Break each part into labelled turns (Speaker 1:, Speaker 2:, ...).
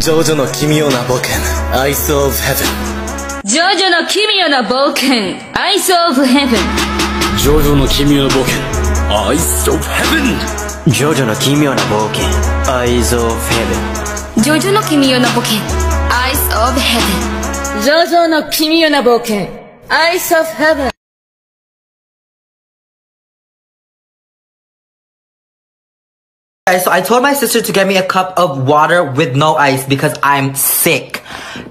Speaker 1: ジョジョの奇妙な冒険。アイス・オブ・ヘブン
Speaker 2: ジョジョの奇妙な冒険。アイス・オブ・ヘブン
Speaker 3: ジョジョの奇妙な冒険。アイス・オブ・ヘブン
Speaker 4: ジョジョの奇妙な冒険。アイス・オブ・ヘブン
Speaker 2: ジョジョの奇妙な冒険。アイス・オブ・ヘブンジョジョの奇妙な冒険。アイス・オブ・ヘブン
Speaker 5: Guys, so I told my sister to get me a cup of water with no ice because I'm sick.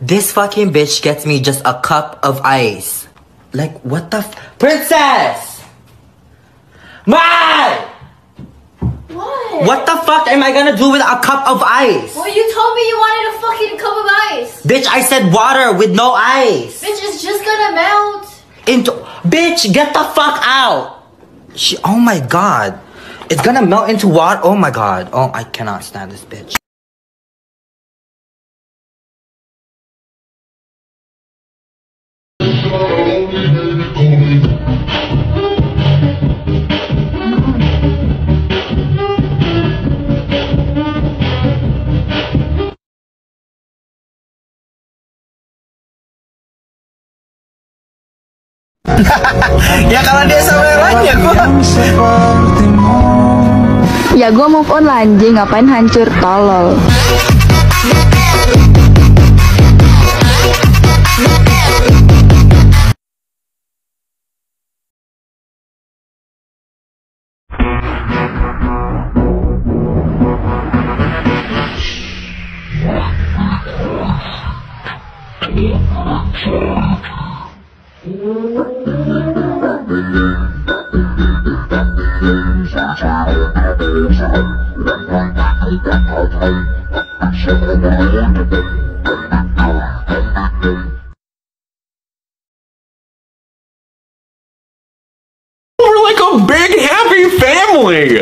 Speaker 5: This fucking bitch gets me just a cup of ice. Like, what the f- Princess! My!
Speaker 6: What?
Speaker 5: What the fuck am I gonna do with a cup of ice?
Speaker 6: Well, you told me you wanted a fucking cup of ice.
Speaker 5: Bitch, I said water with no ice.
Speaker 6: Bitch, it's just gonna melt.
Speaker 5: Into bitch, get the fuck out. She oh my god. It's gonna melt into water. Oh my god. Oh, I cannot stand this bitch.
Speaker 7: ya kalau dia sama yang lain ya gue
Speaker 8: Ya gue move on lah ngapain hancur? Tolol
Speaker 9: a big happy family.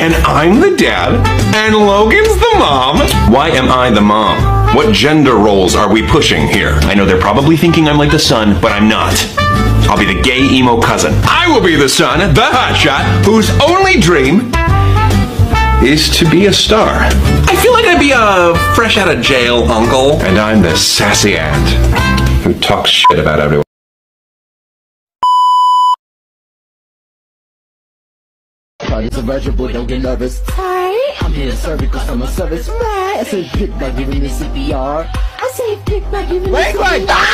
Speaker 9: And I'm the dad, and Logan's the mom. Why am I the mom? What gender roles are we pushing here? I know they're probably thinking I'm like the son, but I'm not. I'll be the gay emo cousin. I will be the son, the hotshot, whose only dream is to be a star. I feel like I'd be a fresh out of jail uncle. And I'm the sassy aunt who talks shit about everyone.
Speaker 10: It's a virgin boy, don't get nervous. Hi, I'm here to serve you customer service. Right, I say pick by giving me CPR. I say pick by giving me CPR.